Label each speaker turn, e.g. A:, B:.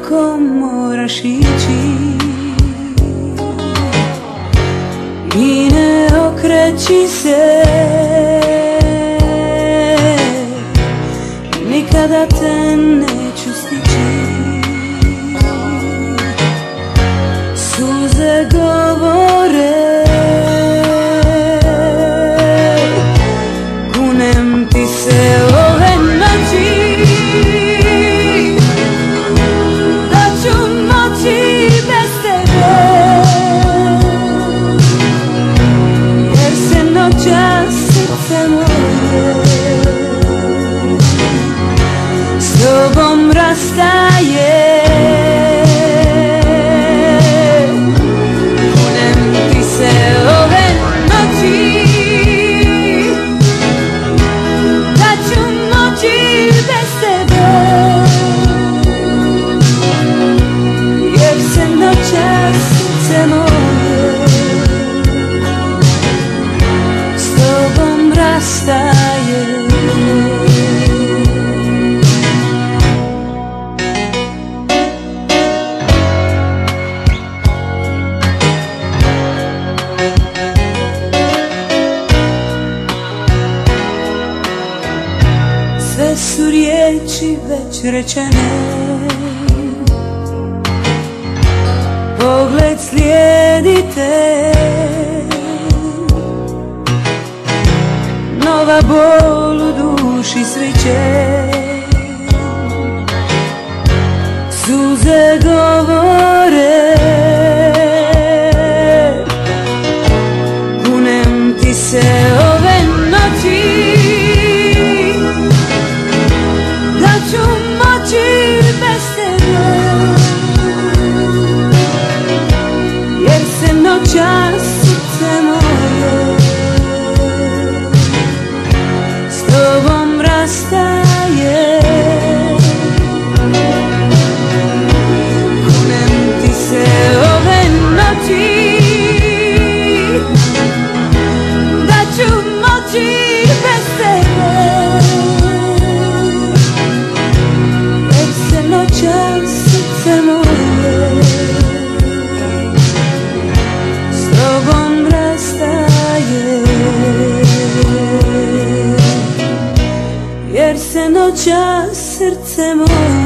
A: tako moraš ići? I ne okreći se. está. su riječi već rečene. Pogled slijedite Nova bol u duši sviće. Suze se noća srce moje.